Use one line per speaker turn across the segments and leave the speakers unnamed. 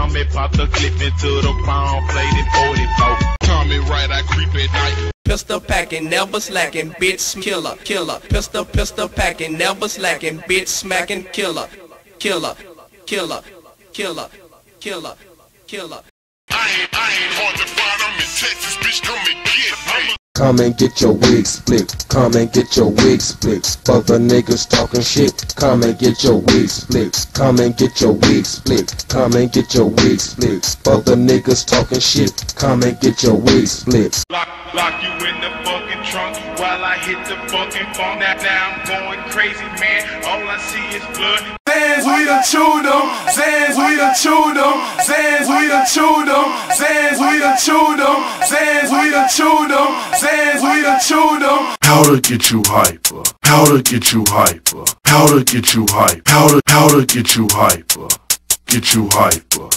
Tommy pop the clip into the crown plated 44. Tommy Wright, I creep at night.
Pistol packing, never slacking, bitch killer, killer. Pistol, pistol packing, never slacking, bitch smacking, killer, killer, killer, killer, killer, killer.
I ain't, I ain't hard to find. I'm in Texas, bitch. Come and get.
Come and get your wig split. Come and get your wig split. For the niggas talking shit. Come and get your wig split. Come and get your wig split. Come and get your wig split. For the niggas talking shit. Come and get your wig split.
Lock, lock you in the fucking trunk while I hit the fucking phone. Now, now I'm going crazy, man. All I see is blood.
Zans, we done chewed them. Zans, we done chewed them. Zans, we done chewed them. Zans, we done chewed them. Zans, we done chewed them. Zans, we done chewed them.
How to get you hyper. How to get you hyper. How to get you hype. How to how to get you hyper. Get you hyper.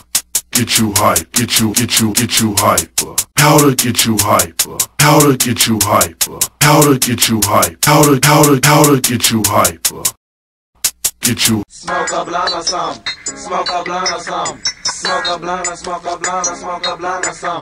Get you hype. Get you get you get you hyper. How to get you hyper. How to get you hyper. How to get you hype. How to how to how to get you hyper. Get you
Smoke a blunt or some. Smoke a blunt or some. Smoke a blunt I smoke a blunt I smoke a blunt or some.